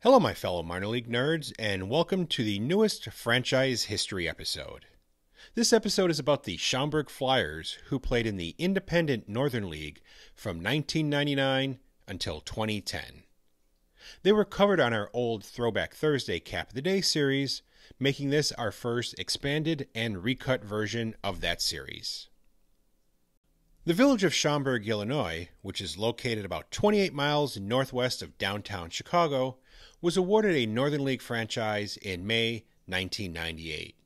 Hello, my fellow minor league nerds, and welcome to the newest franchise history episode. This episode is about the Schaumburg Flyers, who played in the Independent Northern League from 1999 until 2010. They were covered on our old Throwback Thursday Cap of the Day series, making this our first expanded and recut version of that series. The village of Schaumburg, Illinois, which is located about 28 miles northwest of downtown Chicago, was awarded a Northern League franchise in May 1998.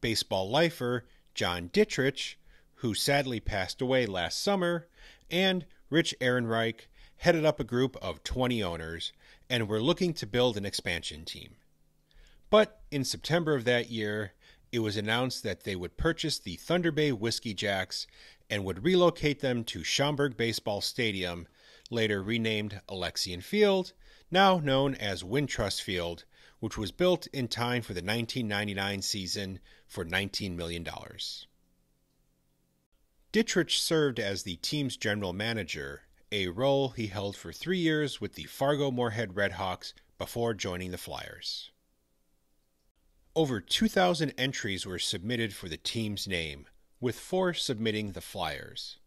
Baseball lifer John Dittrich, who sadly passed away last summer, and Rich Ehrenreich headed up a group of 20 owners and were looking to build an expansion team. But in September of that year, it was announced that they would purchase the Thunder Bay Whiskey Jacks and would relocate them to Schaumburg Baseball Stadium, later renamed Alexian Field, now known as Wintrust Field, which was built in time for the 1999 season for $19 million. Dittrich served as the team's general manager, a role he held for three years with the Fargo Moorhead Redhawks before joining the Flyers. Over 2,000 entries were submitted for the team's name, with four submitting the Flyers.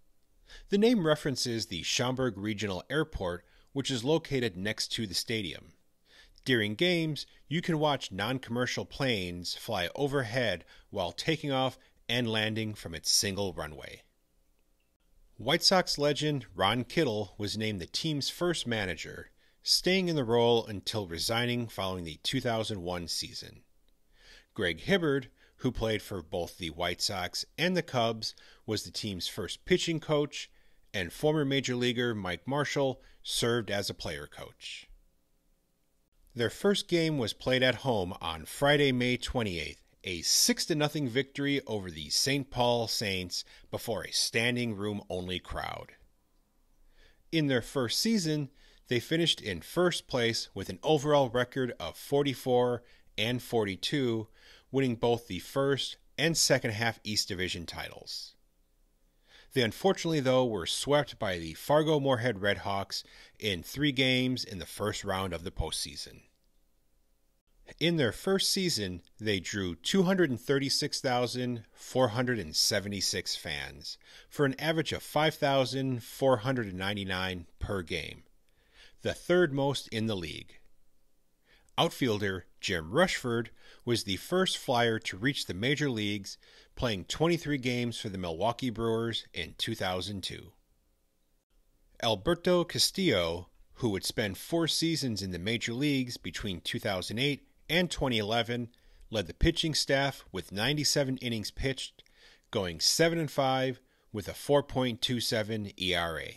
The name references the Schaumburg Regional Airport, which is located next to the stadium. During games, you can watch non commercial planes fly overhead while taking off and landing from its single runway. White Sox legend Ron Kittle was named the team's first manager, staying in the role until resigning following the 2001 season. Greg Hibbard, who played for both the White Sox and the Cubs, was the team's first pitching coach, and former major leaguer Mike Marshall served as a player coach. Their first game was played at home on Friday, May 28th, a 6 0 victory over the St. Paul Saints before a standing room only crowd. In their first season, they finished in first place with an overall record of 44 and 42, winning both the first and second half East Division titles. They unfortunately, though, were swept by the Fargo Moorhead Redhawks in three games in the first round of the postseason. In their first season, they drew 236,476 fans for an average of 5,499 per game, the third most in the league. Outfielder Jim Rushford was the first Flyer to reach the major leagues, playing 23 games for the Milwaukee Brewers in 2002. Alberto Castillo, who would spend four seasons in the major leagues between 2008 and 2011, led the pitching staff with 97 innings pitched, going 7 and 5 with a 4.27 ERA.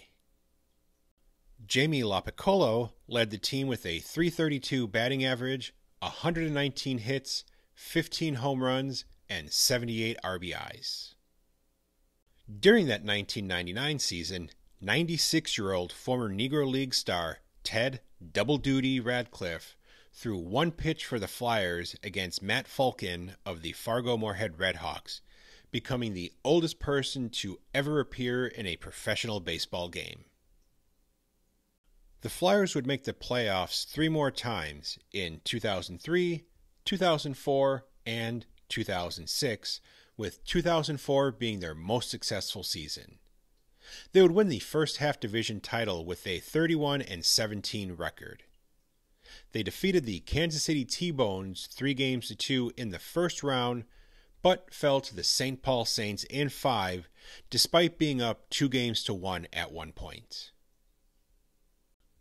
Jamie Lopiccolo led the team with a 332 batting average, 119 hits, 15 home runs, and 78 RBIs. During that 1999 season, 96 year old former Negro League star Ted Double Duty Radcliffe threw one pitch for the Flyers against Matt Falkin of the Fargo Moorhead Redhawks, becoming the oldest person to ever appear in a professional baseball game. The Flyers would make the playoffs three more times in 2003, 2004, and 2006, with 2004 being their most successful season. They would win the first half division title with a 31 and 17 record. They defeated the Kansas City T-Bones 3 games to 2 in the first round, but fell to the St. Paul Saints in 5 despite being up 2 games to 1 at one point.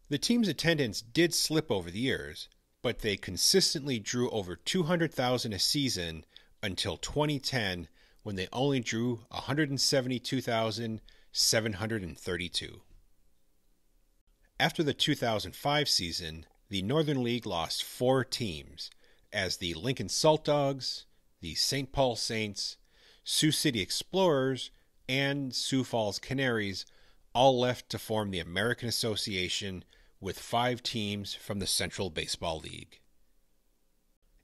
The team's attendance did slip over the years, but they consistently drew over 200,000 a season until 2010 when they only drew 172,732. After the 2005 season, the Northern League lost four teams as the Lincoln Salt Dogs, the St. Paul Saints, Sioux City Explorers, and Sioux Falls Canaries all left to form the American Association with five teams from the Central Baseball League.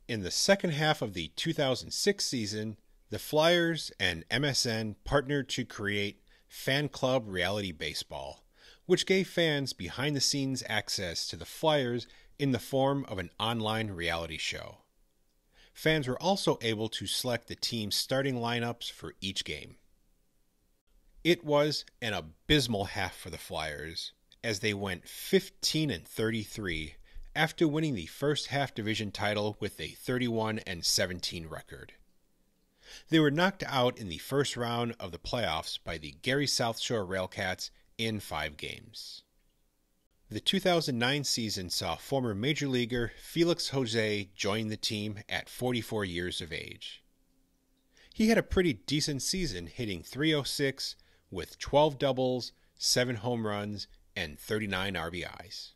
In the second half of the 2006 season, the Flyers and MSN partnered to create Fan Club Reality Baseball, which gave fans behind the scenes access to the Flyers in the form of an online reality show. Fans were also able to select the team's starting lineups for each game. It was an abysmal half for the Flyers as they went 15 and 33 after winning the first half division title with a 31 and 17 record. They were knocked out in the first round of the playoffs by the Gary South Shore Railcats in 5 games. The 2009 season saw former major leaguer Felix Jose join the team at 44 years of age. He had a pretty decent season, hitting 306 with 12 doubles, 7 home runs, and 39 RBIs.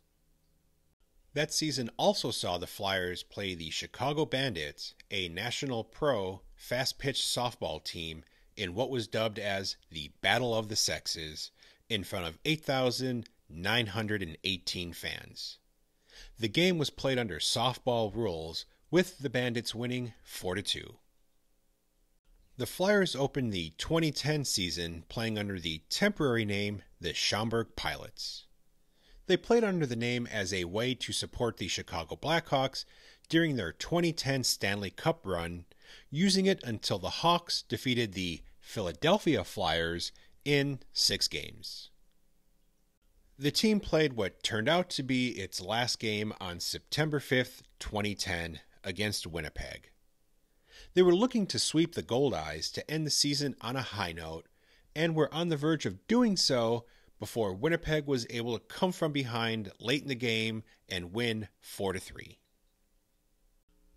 That season also saw the Flyers play the Chicago Bandits, a National Pro fast pitch softball team, in what was dubbed as the Battle of the Sexes, in front of 8,918 fans. The game was played under softball rules, with the Bandits winning 4 2. The Flyers opened the 2010 season playing under the temporary name the Schaumburg Pilots. They played under the name as a way to support the Chicago Blackhawks during their 2010 Stanley Cup run, using it until the Hawks defeated the Philadelphia Flyers in six games. The team played what turned out to be its last game on September 5th, 2010, against Winnipeg. They were looking to sweep the Goldeyes to end the season on a high note, and were on the verge of doing so before Winnipeg was able to come from behind late in the game and win 4 3.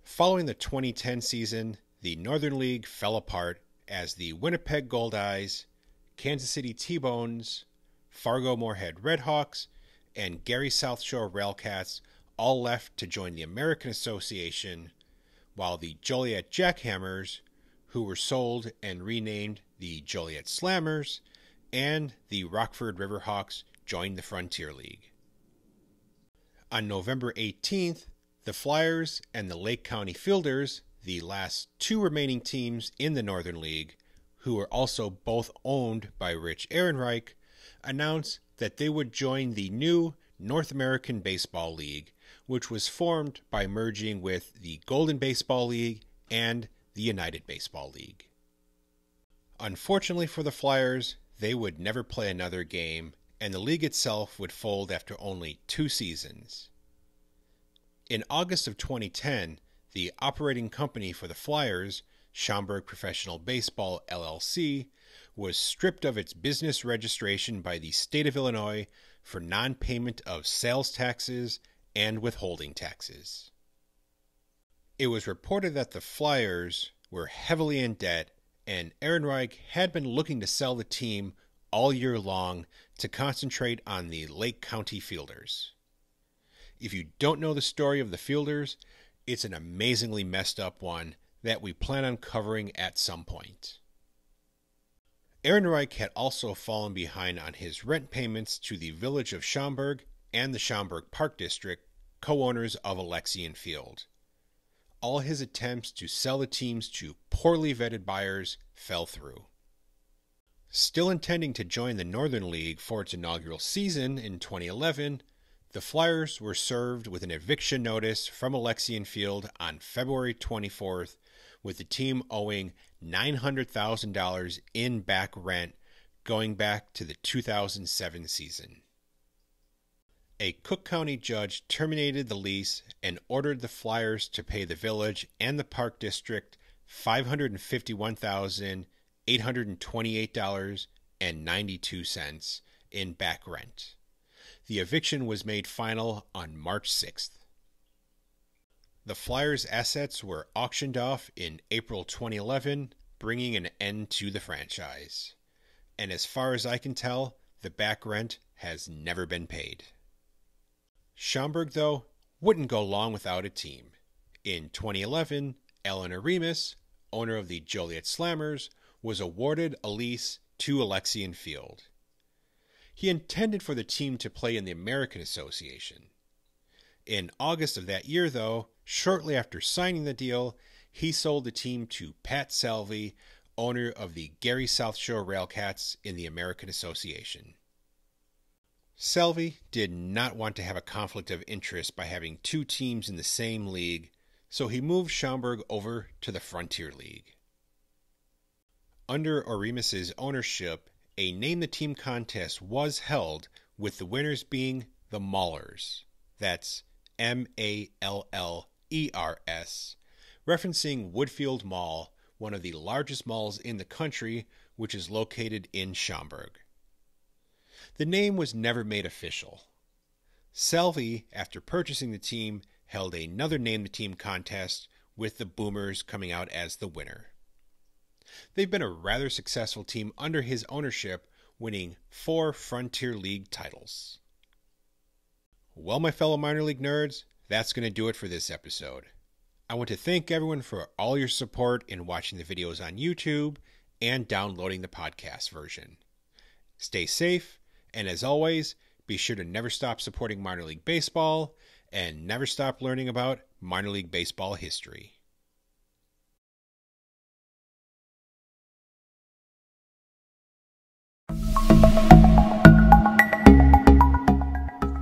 Following the 2010 season, the Northern League fell apart as the Winnipeg Goldeyes, Kansas City T-Bones, Fargo Moorhead Redhawks, and Gary South Shore Railcats all left to join the American Association while the Joliet Jackhammers, who were sold and renamed the Joliet Slammers, and the Rockford Riverhawks joined the Frontier League. On November 18th, the Flyers and the Lake County Fielders, the last two remaining teams in the Northern League, who were also both owned by Rich Ehrenreich, announced that they would join the new North American Baseball League which was formed by merging with the Golden Baseball League and the United Baseball League. Unfortunately for the Flyers, they would never play another game, and the league itself would fold after only two seasons. In August of 2010, the operating company for the Flyers, Schaumburg Professional Baseball LLC, was stripped of its business registration by the state of Illinois for non payment of sales taxes and withholding taxes. It was reported that the Flyers were heavily in debt, and Ehrenreich had been looking to sell the team all year long to concentrate on the Lake County Fielders. If you don't know the story of the Fielders, it's an amazingly messed up one that we plan on covering at some point. Ehrenreich had also fallen behind on his rent payments to the village of Schaumburg and the Schaumburg Park District, co owners of Alexian Field. All his attempts to sell the teams to poorly vetted buyers fell through. Still intending to join the Northern League for its inaugural season in 2011, the Flyers were served with an eviction notice from Alexian Field on February 24th, with the team owing $900,000 in back rent going back to the 2007 season a Cook County judge terminated the lease and ordered the Flyers to pay the village and the Park District $551,828.92 in back rent. The eviction was made final on March 6th. The Flyers' assets were auctioned off in April 2011, bringing an end to the franchise. And as far as I can tell, the back rent has never been paid. Schaumburg, though, wouldn't go long without a team. In 2011, Eleanor Remus, owner of the Joliet Slammers, was awarded a lease to Alexian Field. He intended for the team to play in the American Association. In August of that year, though, shortly after signing the deal, he sold the team to Pat Salvi, owner of the Gary South Shore Railcats in the American Association. Salvi did not want to have a conflict of interest by having two teams in the same league, so he moved Schaumburg over to the Frontier League. Under Oremus's ownership, a name the team contest was held, with the winners being the Maulers. That's M A L L E R S, referencing Woodfield Mall, one of the largest malls in the country, which is located in Schaumburg. The name was never made official. Salvi, after purchasing the team, held another Name the Team contest, with the Boomers coming out as the winner. They've been a rather successful team under his ownership, winning four Frontier League titles. Well, my fellow minor league nerds, that's going to do it for this episode. I want to thank everyone for all your support in watching the videos on YouTube and downloading the podcast version. Stay safe, and as always, be sure to never stop supporting minor league baseball and never stop learning about minor league baseball history.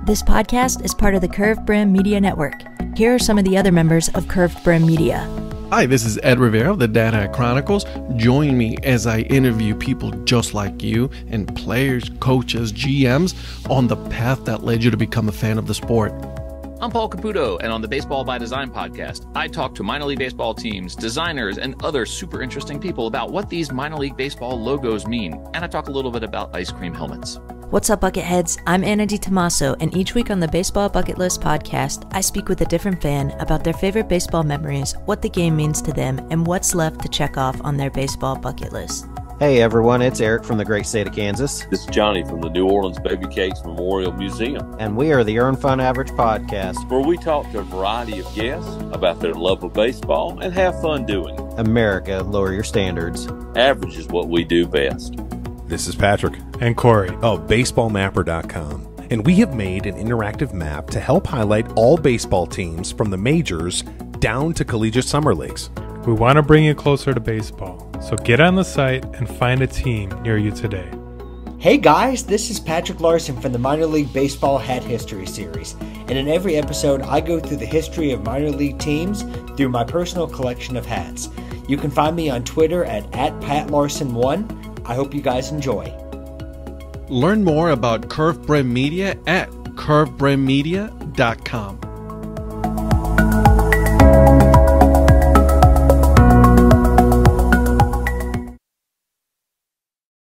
This podcast is part of the Curved Brim Media Network. Here are some of the other members of Curved Brim Media. Hi, this is Ed Rivera of the Data Chronicles. Join me as I interview people just like you and players, coaches, GMs on the path that led you to become a fan of the sport. I'm Paul Caputo, and on the Baseball by Design podcast, I talk to minor league baseball teams, designers, and other super interesting people about what these minor league baseball logos mean. And I talk a little bit about ice cream helmets. What's up, Bucketheads? I'm Anna Di DiTomaso, and each week on the Baseball Bucket List podcast, I speak with a different fan about their favorite baseball memories, what the game means to them, and what's left to check off on their baseball bucket list. Hey everyone, it's Eric from the great state of Kansas. This is Johnny from the New Orleans Baby Cakes Memorial Museum. And we are the Earn Fun Average Podcast, where we talk to a variety of guests about their love of baseball and have fun doing it. America, lower your standards. Average is what we do best. This is Patrick and Corey oh, of BaseballMapper.com. And we have made an interactive map to help highlight all baseball teams from the majors down to collegiate summer leagues. We want to bring you closer to baseball, so get on the site and find a team near you today. Hey guys, this is Patrick Larson from the Minor League Baseball Hat History Series. And in every episode, I go through the history of minor league teams through my personal collection of hats. You can find me on Twitter at, at PatLarson1. I hope you guys enjoy. Learn more about Curved Brim Media at curvebrimmedia.com.